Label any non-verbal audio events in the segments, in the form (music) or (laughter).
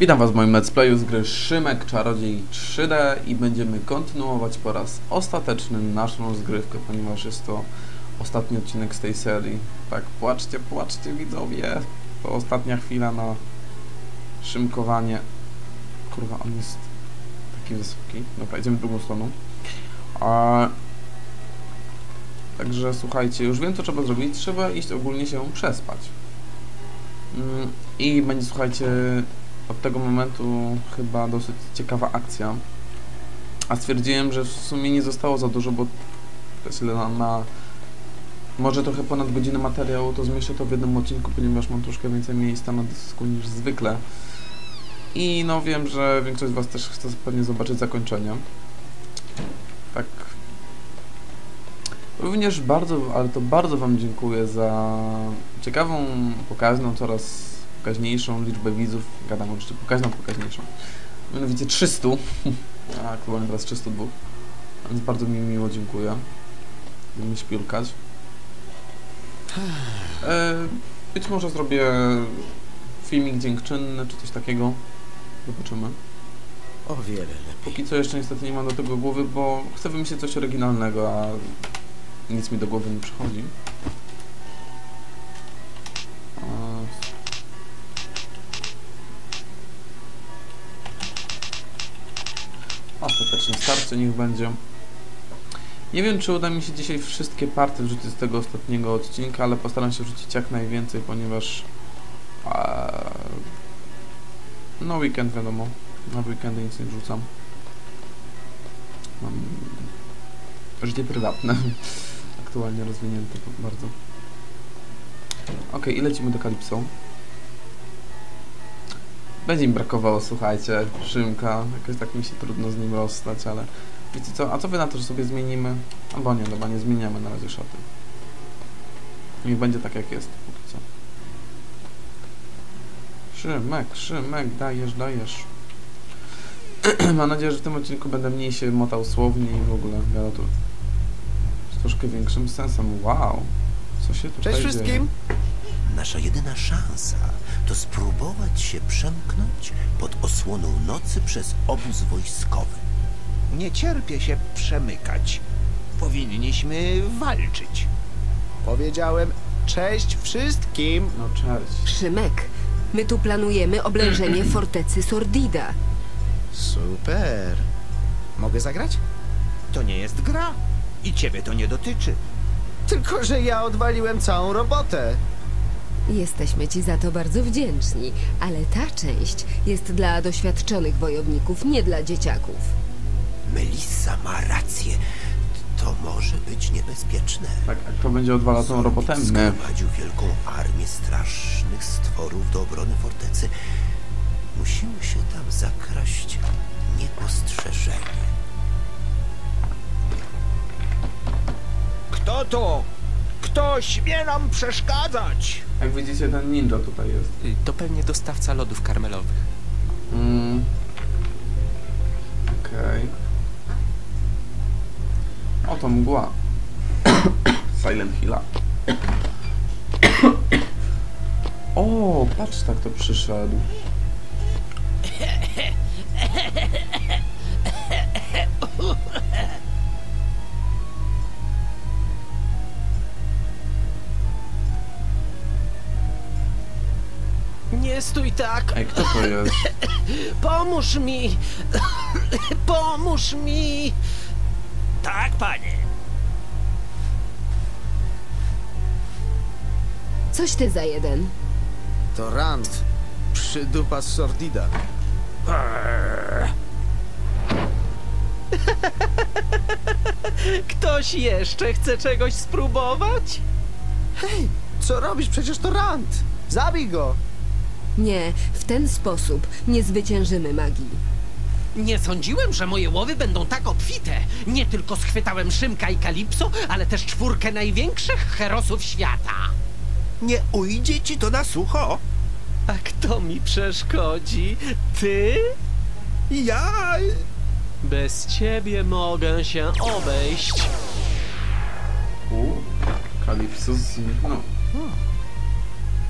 Witam Was w moim let's playu z gry Szymek Czarodziej 3D i będziemy kontynuować po raz ostateczny naszą rozgrywkę, ponieważ jest to ostatni odcinek z tej serii. Tak, płaczcie, płaczcie widzowie, to ostatnia chwila na szymkowanie. Kurwa, on jest taki wysoki. Dobra, idziemy drugą stroną. A... Także słuchajcie, już wiem co trzeba zrobić, trzeba iść ogólnie się przespać. Mm, I będzie, słuchajcie, od tego momentu chyba dosyć ciekawa akcja. A stwierdziłem, że w sumie nie zostało za dużo, bo tyle na, na może trochę ponad godzinę materiału, to zmieszczę to w jednym odcinku, ponieważ mam troszkę więcej miejsca na dysku niż zwykle. I no wiem, że większość z Was też chce pewnie zobaczyć zakończenie. Tak. Również bardzo, ale to bardzo Wam dziękuję za ciekawą, pokaźną, coraz pokaźniejszą liczbę widzów. Gadam oczywiście pokaźną, pokaźniejszą. Mianowicie 300. (laughs) A aktualnie teraz 302. Więc bardzo mi miło dziękuję. Będę śpiulkać. E, być może zrobię filmik dziękczynny, czy coś takiego. Zobaczymy. O wiele lepiej. Póki co jeszcze niestety nie mam do tego głowy, bo chcę wymyślić coś oryginalnego, a nic mi do głowy nie przychodzi. Starcie niech będzie. Nie wiem, czy uda mi się dzisiaj wszystkie partie wrzucić z tego ostatniego odcinka, ale postaram się wrzucić jak najwięcej, ponieważ no weekend wiadomo, na weekendy nic nie wrzucam. Mam życie prywatne, (laughs) aktualnie rozwinięte bardzo. Ok, i lecimy do Kalipso. Będzie mi brakowało, słuchajcie, Szymka. Jakoś tak mi się trudno z nim rozstać, ale... Wiecie co, a co wy na to, że sobie zmienimy? Albo nie, dobra, nie zmieniamy na razie szaty. Niech będzie tak jak jest, póki co. Szymek, Szymek, dajesz, dajesz. (clears throat) Mam nadzieję, że w tym odcinku będę mniej się motał słownie i w ogóle gadał tu z troszkę większym sensem. Wow, co się tutaj Cześć dzieje? wszystkim! Nasza jedyna szansa to spróbować się przemknąć pod osłoną nocy przez obóz wojskowy. Nie cierpię się przemykać. Powinniśmy walczyć. Powiedziałem cześć wszystkim! No cześć. Szymek, my tu planujemy oblężenie (clears throat) fortecy Sordida. Super! Mogę zagrać? To nie jest gra i ciebie to nie dotyczy. Tylko, że ja odwaliłem całą robotę. Jesteśmy ci za to bardzo wdzięczni, ale ta część jest dla doświadczonych wojowników, nie dla dzieciaków. Melissa ma rację. To może być niebezpieczne. Tak, a kto będzie odwalał tą robotę? My. Zgromadził wielką armię strasznych stworów do obrony fortecy. Musimy się tam zakraść niepostrzeżenie. Kto to? Kto śmie nam przeszkadzać? Jak widzicie, ten ninja tutaj jest. Y, To pewnie dostawca lodów karmelowych. Mm. Okej. Oto mgła. (coughs) Silent Hilla. (coughs) o, patrz, tak to przyszedł. Stój tak! Ej, kto to jest? (laughs) Pomóż mi! (coughs) Pomóż mi! Tak, panie. Coś ty za jeden. To Rand. Przydupa z Sordida. (laughs) Ktoś jeszcze chce czegoś spróbować? Hej, co robisz? Przecież to Rand! Zabij go! Nie, w ten sposób nie zwyciężymy magii. Nie sądziłem, że moje łowy będą tak obfite. Nie tylko schwytałem Szymka i Kalipso, ale też czwórkę największych herosów świata. Nie ujdzie ci to na sucho? A kto mi przeszkodzi? Ty? Ja... Bez ciebie mogę się obejść. U, Kalipso zniknął.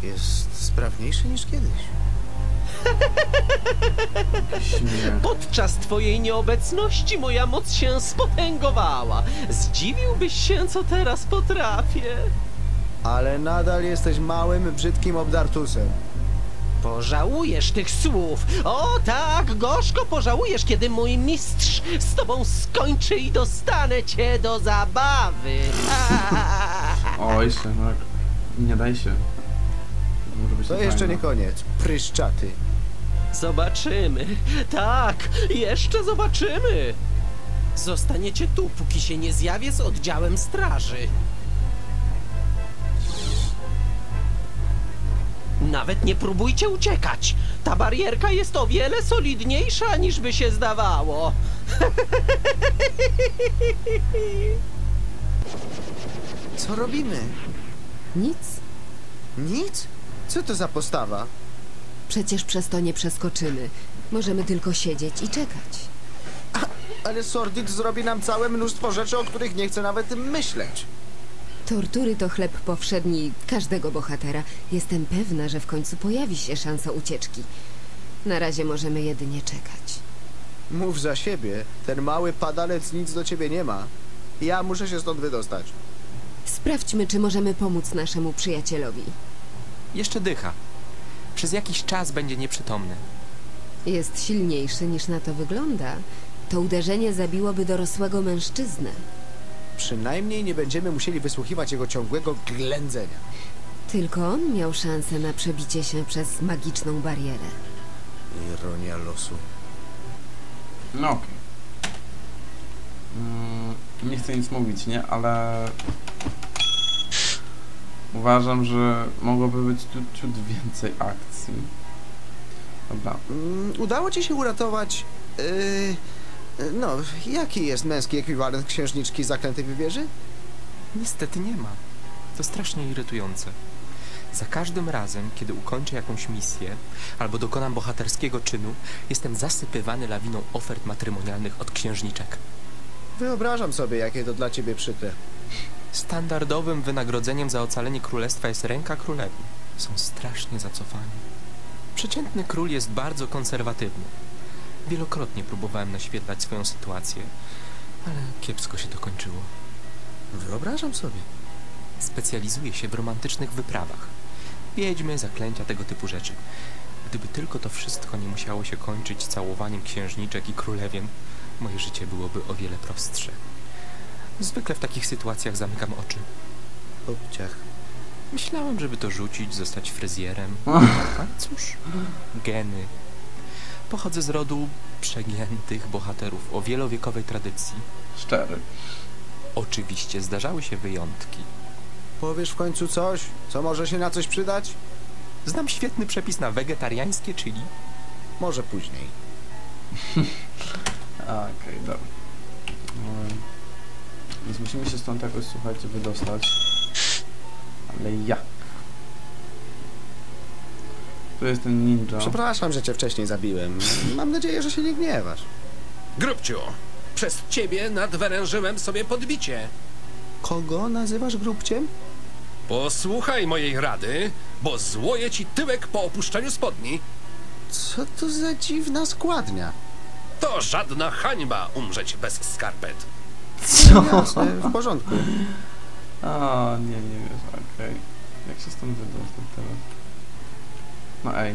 Jest sprawniejszy niż kiedyś. Śmiech. (laughs) Podczas twojej nieobecności moja moc się spotęgowała. Zdziwiłbyś się, co teraz potrafię. Ale nadal jesteś małym, brzydkim obdartusem. Pożałujesz tych słów. O tak, gorzko pożałujesz, kiedy mój mistrz z tobą skończy i dostanę cię do zabawy. (laughs) Oj, synek. Nie daj się. Być To jeszcze nie koniec. Pryszczaty. Zobaczymy. Tak, jeszcze zobaczymy. Zostaniecie tu, póki się nie zjawię z oddziałem straży. Nawet nie próbujcie uciekać. Ta barierka jest o wiele solidniejsza niż by się zdawało. Co robimy? Nic. Nic? Co to za postawa? Przecież przez to nie przeskoczymy. Możemy tylko siedzieć i czekać. Ale Sordid zrobi nam całe mnóstwo rzeczy, o których nie chcę nawet myśleć. Tortury to chleb powszedni każdego bohatera. Jestem pewna, że w końcu pojawi się szansa ucieczki. Na razie możemy jedynie czekać. Mów za siebie. Ten mały padalec nic do ciebie nie ma. Ja muszę się stąd wydostać. Sprawdźmy, czy możemy pomóc naszemu przyjacielowi. Jeszcze dycha. Przez jakiś czas będzie nieprzytomny. Jest silniejszy niż na to wygląda. To uderzenie zabiłoby dorosłego mężczyznę. Przynajmniej nie będziemy musieli wysłuchiwać jego ciągłego ględzenia. Tylko on miał szansę na przebicie się przez magiczną barierę. Ironia losu. No okej. Mm, nie chcę nic mówić, nie? Ale... Uważam, że mogłoby być tu ciut więcej akcji. Dobra. Mm, udało ci się uratować... Yy, no, jaki jest męski ekwiwalent księżniczki zaklętej wieży? Niestety nie ma. To strasznie irytujące. Za każdym razem, kiedy ukończę jakąś misję albo dokonam bohaterskiego czynu, jestem zasypywany lawiną ofert matrymonialnych od księżniczek. Wyobrażam sobie, jakie to dla ciebie przykre. Standardowym wynagrodzeniem za ocalenie królestwa jest ręka królewi. Są strasznie zacofani. Przeciętny król jest bardzo konserwatywny. Wielokrotnie próbowałem naświetlać swoją sytuację, ale kiepsko się to kończyło. Wyobrażam sobie. Specjalizuje się w romantycznych wyprawach. Wiedźmy, zaklęcia, tego typu rzeczy. Gdyby tylko to wszystko nie musiało się kończyć całowaniem księżniczek i królewien, moje życie byłoby o wiele prostsze. Zwykle w takich sytuacjach zamykam oczy. Obciach. Myślałem, żeby to rzucić, zostać fryzjerem. Ale cóż, geny. Pochodzę z rodu przegiętych bohaterów o wielowiekowej tradycji. Szczery. Oczywiście zdarzały się wyjątki. Powiesz w końcu coś, co może się na coś przydać? Znam świetny przepis na wegetariańskie chili. Może później. (laughs) Okej, dobra. Ym, Więc musimy się stąd jakoś, słuchajcie, wydostać. Ale jak? Tu jest ten ninja. Przepraszam, że cię wcześniej zabiłem. Mam nadzieję, że się nie gniewasz. Grubciu, przez ciebie nadwyrężyłem sobie podbicie. Kogo nazywasz grubciem? Posłuchaj mojej rady, bo złoje ci tyłek po opuszczeniu spodni. Co to za dziwna składnia? To żadna hańba umrzeć bez skarpet. No jasne, w porządku. A, nie, nie wiesz, okej. Jak się stąd wydostać teraz? No ej.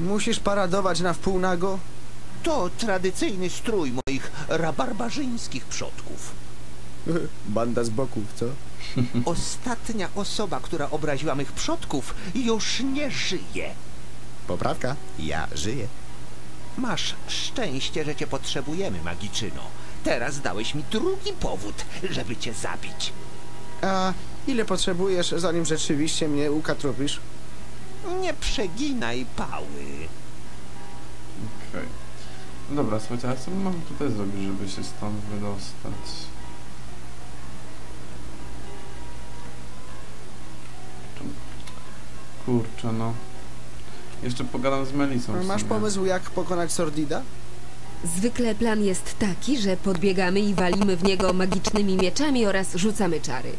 Musisz paradować na wpół nago? To tradycyjny strój moich rabarbarzyńskich przodków. (laughs) Banda z boków, co? (laughs) Ostatnia osoba, która obraziła mych przodków, już nie żyje. Poprawka. Ja żyję. Masz szczęście, że cię potrzebujemy, magiczyno. Teraz dałeś mi drugi powód, żeby cię zabić. A ile potrzebujesz, zanim rzeczywiście mnie ukatrupisz? Nie przeginaj pały. Okej. No Dobra, słuchajcie, ale co my mamy tutaj zrobić, żeby się stąd wydostać? Kurczę, no. Jeszcze pogadam z Melisą. Masz pomysł, jak pokonać Sordida? Zwykle plan jest taki, że podbiegamy i walimy w niego magicznymi mieczami oraz rzucamy czary.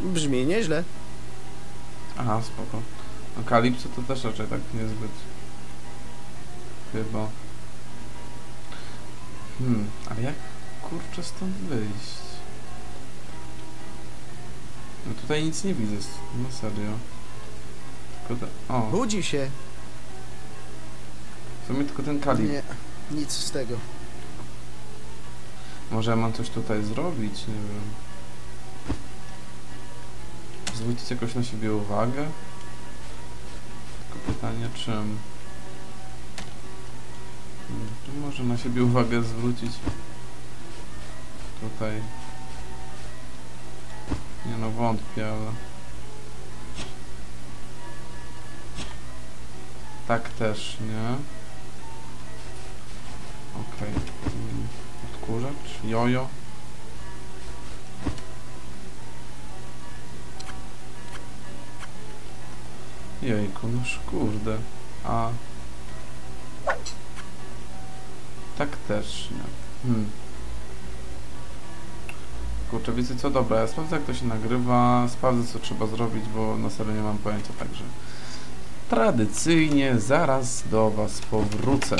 Brzmi nieźle. Aha, spoko. No Kalipso to też raczej tak niezbyt. Chyba. Hmm, ale jak kurczę stąd wyjść? No tutaj nic nie widzę, no serio. Tylko te, o, Budzi się. w sumie tylko ten kalip. Nie, nic z tego. Może ja mam coś tutaj zrobić, nie wiem. Zwrócić jakoś na siebie uwagę? Tylko pytanie czym? Hmm, może na siebie uwagę zwrócić tutaj. Nie no, wątpię, ale... Tak też, nie? Mm, Odkurzacz, jojo. Jejku, noż kurde. A... Tak też, nie. Hmm. Kurczę, wiecie co? Dobra, sprawdzę jak to się nagrywa, sprawdzę co trzeba zrobić, bo na serio nie mam pojęcia, także... Tradycyjnie zaraz do Was powrócę.